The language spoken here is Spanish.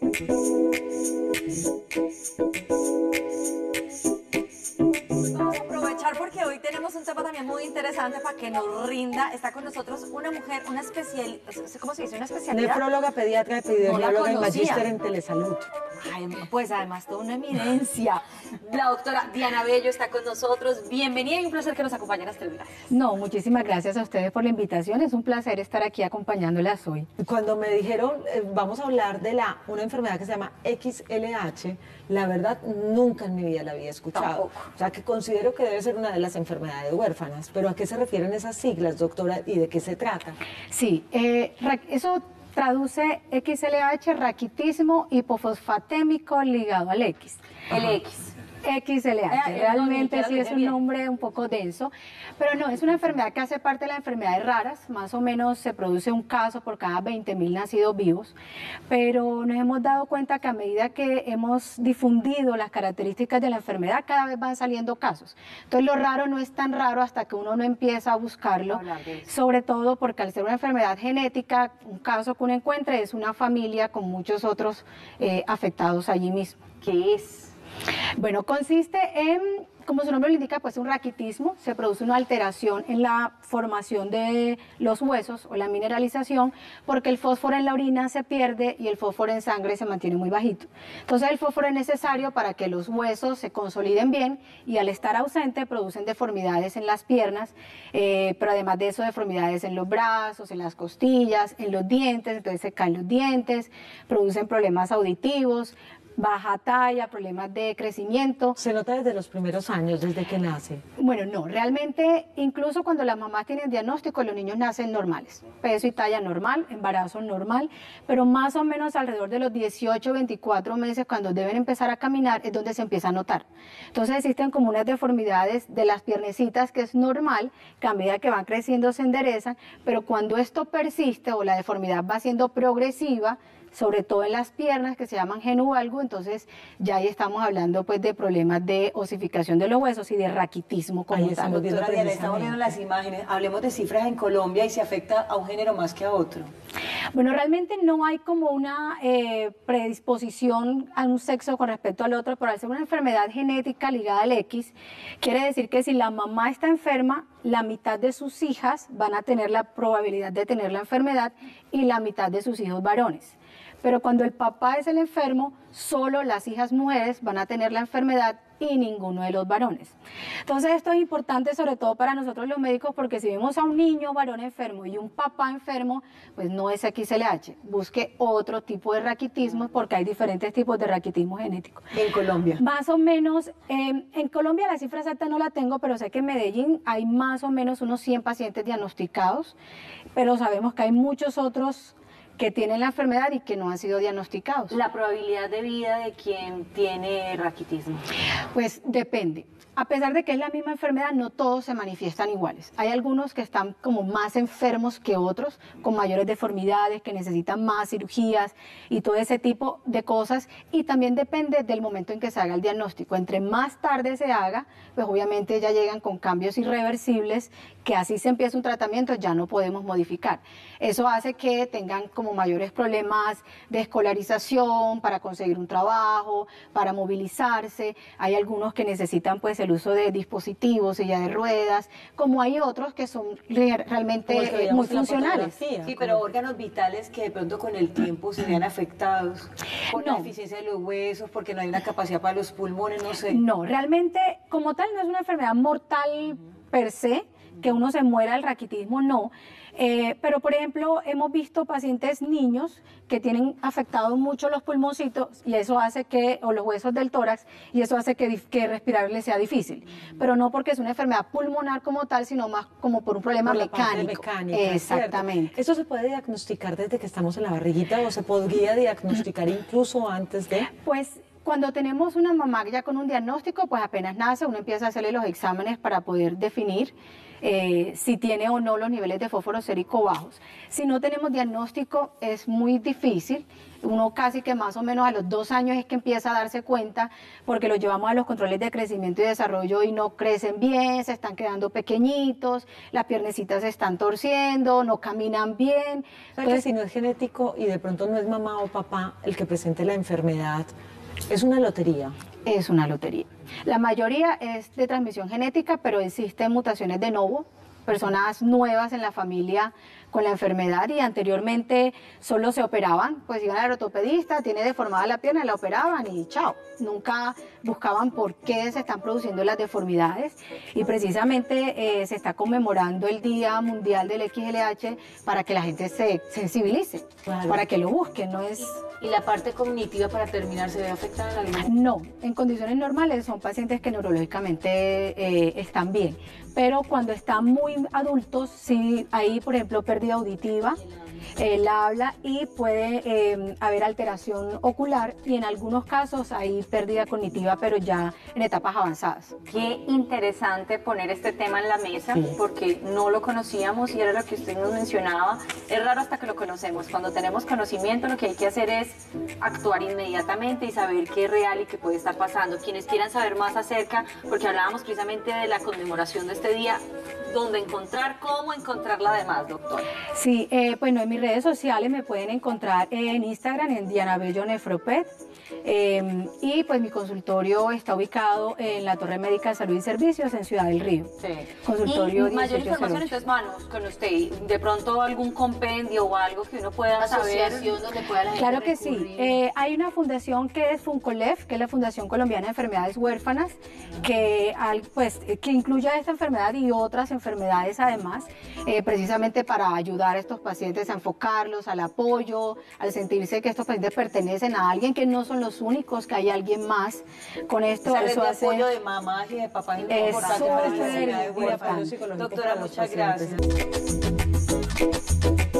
Vamos a aprovechar porque hoy tenemos un tema también muy interesante para que nos rinda. Está con nosotros una mujer, una especial, ¿cómo se dice? Una especialidad. Nefróloga, pediatra, epidemióloga y magíster en telesalud. Ay, pues además toda una eminencia. La doctora Diana Bello está con nosotros. Bienvenida y un placer que nos acompañen hasta el final. No, muchísimas gracias a ustedes por la invitación. Es un placer estar aquí acompañándolas hoy. Cuando me dijeron, eh, vamos a hablar de la, una enfermedad que se llama XLH, la verdad nunca en mi vida la había escuchado. Tampoco. O sea, que considero que debe ser una de las enfermedades huérfanas. Pero ¿a qué se refieren esas siglas, doctora, y de qué se trata? Sí, eh, eso traduce XLH, raquitismo hipofosfatémico ligado al X. El X. XLH, Ah, el realmente sí es un nombre un poco denso, pero no, es una enfermedad que hace parte de las enfermedades raras, más o menos se produce un caso por cada 20 mil nacidos vivos, pero nos hemos dado cuenta que a medida que hemos difundido las características de la enfermedad, cada vez van saliendo casos. Entonces lo raro no es tan raro hasta que uno no empieza a buscarlo, sobre todo porque al ser una enfermedad genética, un caso que uno encuentre es una familia con muchos otros eh, afectados allí mismo. ¿Qué es? Bueno, consiste en, como su nombre lo indica, pues un raquitismo. Se produce una alteración en la formación de los huesos o la mineralización porque el fósforo en la orina se pierde y el fósforo en sangre se mantiene muy bajito. Entonces el fósforo es necesario para que los huesos se consoliden bien y al estar ausente producen deformidades en las piernas, eh, pero además de eso deformidades en los brazos, en las costillas, en los dientes, entonces se caen los dientes, producen problemas auditivos, baja talla, problemas de crecimiento. Se nota desde los primeros años, desde que nace. Bueno, no, realmente incluso cuando las mamás tienen diagnóstico, los niños nacen normales, peso y talla normal, embarazo normal, pero más o menos alrededor de los 18, 24 meses, cuando deben empezar a caminar, es donde se empieza a notar. Entonces existen como unas deformidades de las piernecitas que es normal, que a medida que van creciendo se enderezan, pero cuando esto persiste o la deformidad va siendo progresiva, sobre todo en las piernas que se llaman genualgo, entonces ya ahí estamos hablando pues de problemas de osificación de los huesos y de raquitismo como Ahí tal. Doctora Diana, estamos viendo las imágenes. Hablemos de cifras en Colombia y si afecta a un género más que a otro. Bueno, realmente no hay como una eh, predisposición a un sexo con respecto al otro, pero al ser una enfermedad genética ligada al X, quiere decir que si la mamá está enferma, la mitad de sus hijas van a tener la probabilidad de tener la enfermedad y la mitad de sus hijos varones. Pero cuando el papá es el enfermo, solo las hijas mujeres van a tener la enfermedad y ninguno de los varones. Entonces esto es importante sobre todo para nosotros los médicos porque si vemos a un niño varón enfermo y un papá enfermo, pues no es XLH. Busque otro tipo de raquitismo porque hay diferentes tipos de raquitismo genético. En Colombia. Más o menos, eh, en Colombia la cifra exacta no la tengo, pero sé que en Medellín hay más o menos unos 100 pacientes diagnosticados, pero sabemos que hay muchos otros que tienen la enfermedad y que no han sido diagnosticados. La probabilidad de vida de quien tiene raquitismo. Pues depende. A pesar de que es la misma enfermedad, no todos se manifiestan iguales. Hay algunos que están como más enfermos que otros, con mayores deformidades, que necesitan más cirugías y todo ese tipo de cosas. Y también depende del momento en que se haga el diagnóstico. Entre más tarde se haga, pues obviamente ya llegan con cambios irreversibles que así se empieza un tratamiento ya no podemos modificar. Eso hace que tengan como mayores problemas de escolarización, para conseguir un trabajo, para movilizarse. Hay algunos que necesitan pues el uso de dispositivos, silla de ruedas, como hay otros que son re- realmente eh, muy la funcionales. Sí, pero órganos vitales que de pronto con el tiempo se vean afectados por la No. deficiencia de los huesos, porque no hay una capacidad para los pulmones, no sé. No, realmente como tal no es una enfermedad mortal per se, que uno se muera del raquitismo, no. Eh, pero, por ejemplo, hemos visto pacientes niños que tienen afectados mucho los pulmoncitos y eso hace que, o los huesos del tórax, y eso hace que, que respirar les sea difícil. Pero no porque es una enfermedad pulmonar como tal, sino más como por un problema Por mecánico. mecánica, ¿cierto? Exactamente. ¿Eso se puede diagnosticar desde que estamos en la barriguita o se podría diagnosticar incluso antes de? Pues cuando tenemos una mamá ya con un diagnóstico, pues apenas nace, uno empieza a hacerle los exámenes para poder definir eh, si tiene o no los niveles de fósforo sérico bajos. Si no tenemos diagnóstico es muy difícil, uno casi que más o menos a los dos años es que empieza a darse cuenta porque los llevamos a los controles de crecimiento y desarrollo y no crecen bien, se están quedando pequeñitos, las piernecitas se están torciendo, no caminan bien. Entonces, si no es genético y de pronto no es mamá o papá el que presente la enfermedad, es una lotería. Es una lotería. La mayoría es de transmisión genética, pero existen mutaciones de novo, personas nuevas en la familia con la enfermedad y anteriormente solo se operaban, pues iban al ortopedista, tiene deformada la pierna, la operaban y chao. Nunca buscaban por qué se están produciendo las deformidades y precisamente eh, se está conmemorando el Día Mundial del XLH para que la gente se sensibilice, para que lo busquen, no es... ¿Y la parte cognitiva para terminar se ve afectada en algún No, en condiciones normales son pacientes que neurológicamente eh, están bien, pero cuando están muy adultos, sí, ahí por ejemplo pérdida auditiva, él habla y puede eh, haber alteración ocular y en algunos casos hay pérdida cognitiva, pero ya en etapas avanzadas. Qué interesante poner este tema en la mesa porque no lo conocíamos y era lo que usted nos mencionaba. Es raro hasta que lo conocemos. Cuando tenemos conocimiento lo que hay que hacer es actuar inmediatamente y saber qué es real y qué puede estar pasando. Quienes quieran saber más acerca, porque hablábamos precisamente de la conmemoración de este día, dónde encontrar, cómo encontrarla además, doctor. Sí, eh, bueno, en mis redes sociales me pueden encontrar en Instagram en Diana Bello Nefropet eh, y pues mi consultorio está ubicado en la Torre Médica de Salud y Servicios en Ciudad del Río. Sí. Consultorio y mayor 1808. información entonces manos con usted. De pronto algún compendio o algo que uno pueda saber. donde pueda la gente Claro que sí. Eh, hay una fundación que es FUNCOLEF, que es la Fundación Colombiana de Enfermedades Huérfanas, que, al- pues, eh, que incluye esta enfermedad y otras enfermedades además, eh, precisamente para ayudar a estos pacientes a enfocarlos al apoyo, al sentirse que estos pacientes pertenecen a alguien que no son los únicos, que hay alguien más. Con esto eso hace... apoyo de mamás y de papás es importante para Doctora, muchas pacientes. gracias.